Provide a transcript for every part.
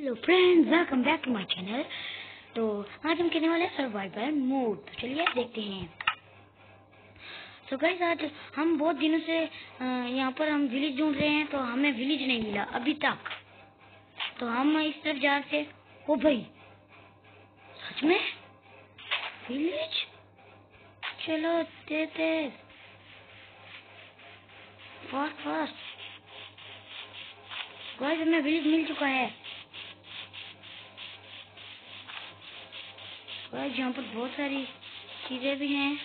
Hello friends welcome back to my channel तो आज हम कहने वाले सर्वाइवल मोड तो चलिए देखते हैं। तो गाइस आज हम बहुत दिनों से यहाँ पर हम विलेज ढूंढ रहे हैं तो हमें विलेज नहीं मिला अभी तक। तो हम इस तरफ़ जा रहे ओ भाई, सच में? विलेज चलो देते फास्ट फास्ट गाइस हमें विलेज मिल चुका है। गाइस यहाँ पर बहुत सारी चीज़ें भी हैं।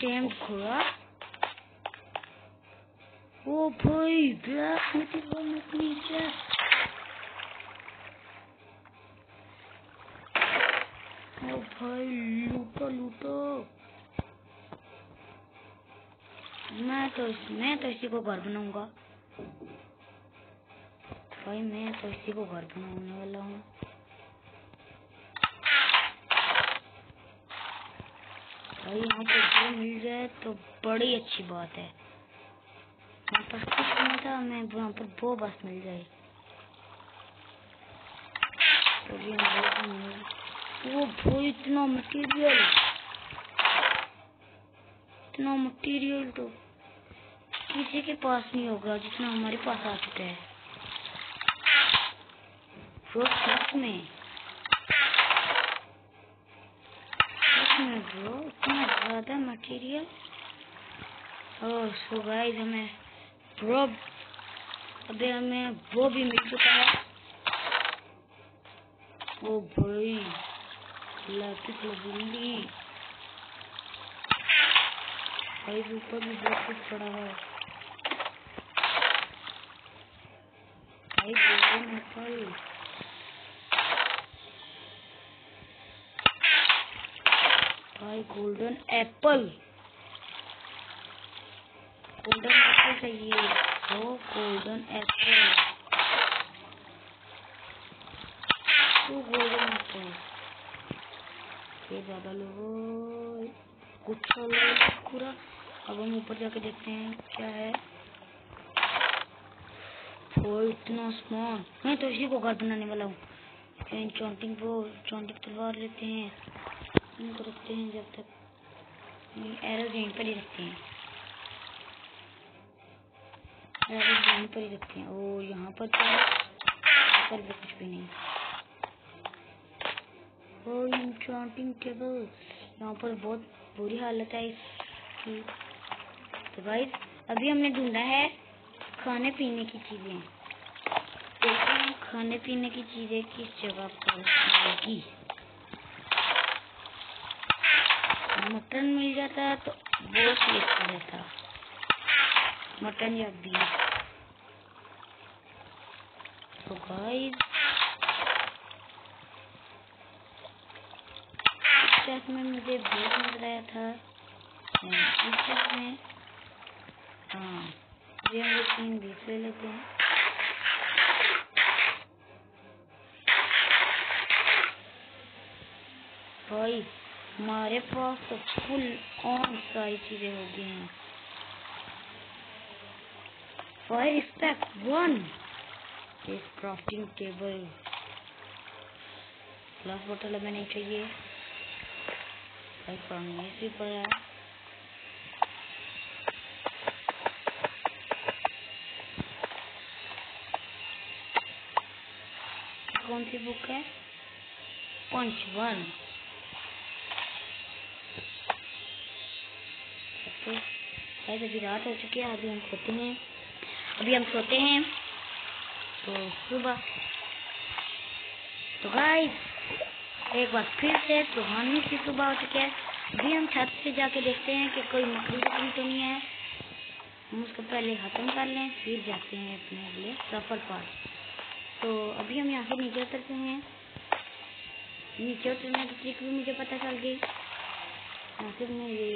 टेम्ड घोड़ा ओ भाई, ब्लैक मटेरियल नीचे ओ भाई, लूटो लूटो। मैं तो मैं तो इसी को घर बनाऊँगा। भाई, मैं तो इसी को घर बनाने वाला हूँ। भाई, यहाँ पे जो मिल जाए तो बड़ी अच्छी बात है। यहाँ पर कुछ नहीं था मैं यहाँ पर वो बस मिल जाए तो भी हम वो भाई इतना मटेरियल इतना मटेरियल तो किसी के पास नहीं होगा जितना हमारे पास आ चुका है। वो में ब्रो इतना ज़्यादा मटेरियल और सो गाइस हमें प्रो अभी हमें वो भी मिल चुका है। ओ भाई लैपिस लगेंगी भाई, ऊपर भी बहुत कुछ पड़ा है, भाई। भाई गोल्डन एप्पल गोल्डन एप्पल चाहिए वो गोल्डन एप्पल तो गोल्डन एप्पल ये ज़्यादा लोगो कुछ पूरा। अब हम ऊपर जाके देखते हैं क्या है। वो इतना स्मॉल मैं तो इसी को घर बनाने वाला हूँ। चौंटिंग वो चौंटिंग तलवार लेते हैं। इनको रखते हैं जब तक एरो यहीं पर ही रखते हैं। एरो यहीं पर ही रखते हैं। ओ यहाँ पर तो पर भी कुछ भी नहीं। ओ इंचांटिंग टेबल यहाँ पर बहुत बुरी हालत है इसकी। तो भाई अभी हमने ढूंढा है खाने पीने की चीज़ें। खाने पीने की चीज़ें किस जगह पर मिलेगी। मटन मिल जाता तो बहुत ही अच्छा रहता मटन या बीफ तो गाइस इस में मुझे बहुत मज़ा आया था। इस में हाँ ये हम लोग तीन बीफ ले लेते हैं। भाई हमारे पास तो फुल ऑन सारी चीज़ें हो गई हैं। फायर स्पेक वन इस क्राफ्टिंग टेबल ग्लास बोतल हमें नहीं चाहिए। भाई फर्नेस भी पड़ा है। कौन सी बुक है? पंच वन गाइस अभी रात हो चुकी है, अभी हम सोते हैं। अभी हम सोते हैं। तो सुबह। तो गाइस एक बार फिर से सुहानी सी सुबह हो चुकी है। अभी हम छत से जाके देखते हैं कि कोई मकड़ी वकड़ी तो नहीं है। हम उसको पहले खत्म कर लें, फिर जाते हैं अपने लिए सफ़र पर। तो अभी हम यहाँ से नीचे उतरते हैं। नीचे उतरने की ट्रिक भी मुझे पता चल गई। से मैं ये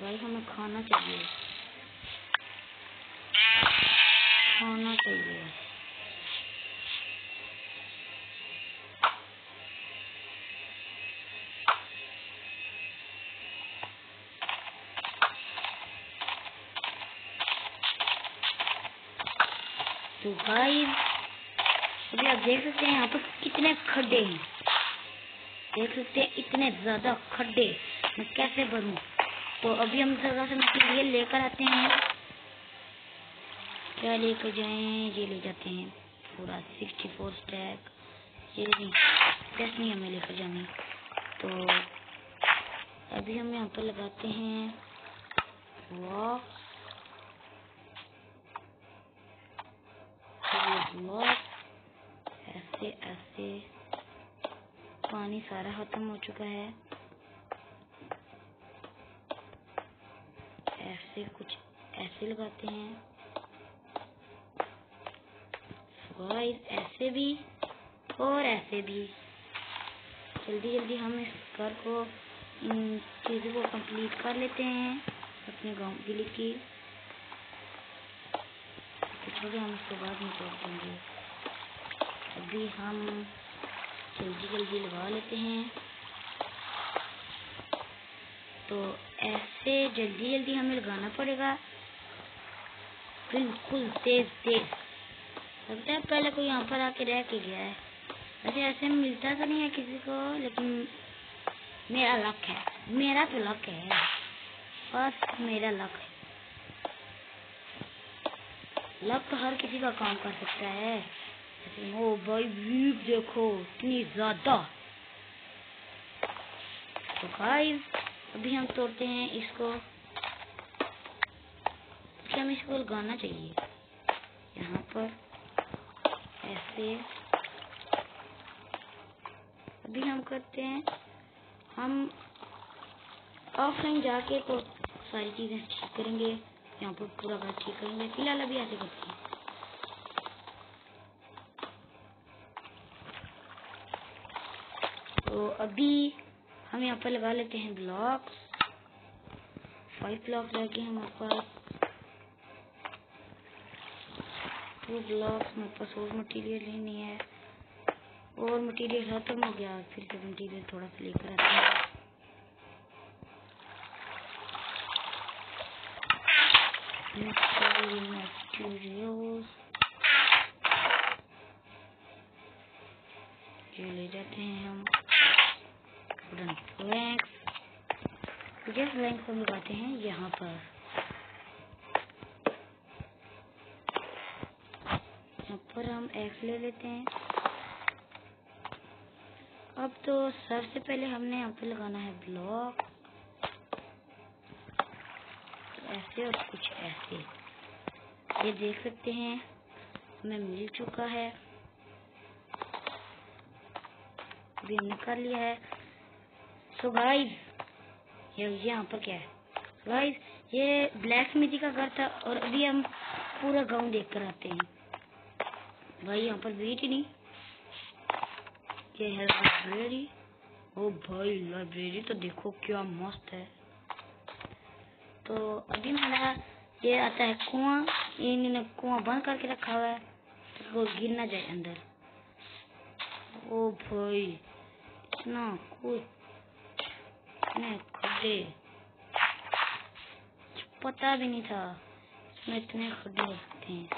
भाई हमें खाना चाहिए। खाना चाहिए। तो गाइस अभी आप देख सकते हैं यहाँ पर कितने खड्डे हैं। देख सकते हैं इतने ज़्यादा खड्डे। मैं कैसे भरूं? तो अभी हम थोड़ा सा मटीरियल लेकर आते हैं। क्या लेकर जाएँ? ये ले जाते हैं। पूरा सिक्सटी फोर स्टैक ये नहीं टेस्ट नहीं हमें लेकर जानी। तो अभी हम यहाँ पर लगाते हैं। ब्लॉक ऐसे ऐसे पानी सारा खत्म हो चुका है। ऐसे कुछ ऐसे लगाते हैं। ऐसे भी, और ऐसे भी। जल्दी जल्दी हम इस घर को इन चीज़ों को कंप्लीट कर लेते हैं, अपने गाँव के लिए की तो हम उसके बाद में तोड़ देंगे अभी हम जल्दी जल्दी लगा लेते हैं। तो ऐसे जल्दी जल्दी हमें लगाना पड़ेगा। बिल्कुल तेज तेज। लगता है पहले कोई यहाँ पर आके रह के गया है। वैसे ऐसे मिलता तो नहीं है किसी को, लेकिन मेरा लक है। मेरा तो लक है। बस मेरा लक है। लक तो हर किसी का काम कर सकता है। ओ भाई व्यू देखो, इतनी ज़्यादा। तो गाइस अभी हम तोड़ते हैं इसको। क्या हमें इसको लगाना चाहिए। यहाँ पर ऐसे। अभी हम करते हैं, हम ऑफलाइन जाके तो सारी चीज़ें ठीक करेंगे। यहाँ पर पूरा घर ठीक करेंगे। फ़िलहाल अभी ऐसे करते हैं। तो अभी हम यहाँ पर लगा लेते हैं ब्लॉक्स फाइव ब्लॉक लगे हमारे पास। टू ब्लॉक्स मेरे पास और मटेरियल ही नहीं है। और मटेरियल खत्म हो गया। फिर से मटेरियल थोड़ा सा लेकर आते हैं। ये ले जाते हैं हम। प्लैंक्स जिस को लगाते हैं यहाँ पर। यहाँ पर हम एक्स ले लेते हैं। अब तो सबसे पहले हमने यहाँ पे लगाना है ब्लॉक ऐसे और कुछ ऐसे। ये देख सकते हैं, हमें मिल चुका है। अभी हमने लिया है। सो गाइस ये यहाँ पर क्या है? गाइस ये ब्लैक स्मिथी का घर था और अभी हम पूरा गाँव देख कर आते हैं। भाई, यहाँ पर ही नहीं। ये है लाइब्रेरी ओ भाई लाइब्रेरी तो देखो क्या मस्त है। तो अभी मेरा ये आता है कुआँ। इन्होंने कुआँ बंद करके रखा हुआ है तो गिर ना जाए अंदर। ओ भाई, इतना कुछ इतने खड्डे पता भी नहीं था। इसमें इतने खड्डे होते हैं।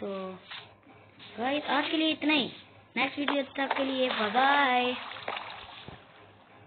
तो भाई आज के लिए इतना ही। नेक्स्ट वीडियो तक के लिए बाय बाय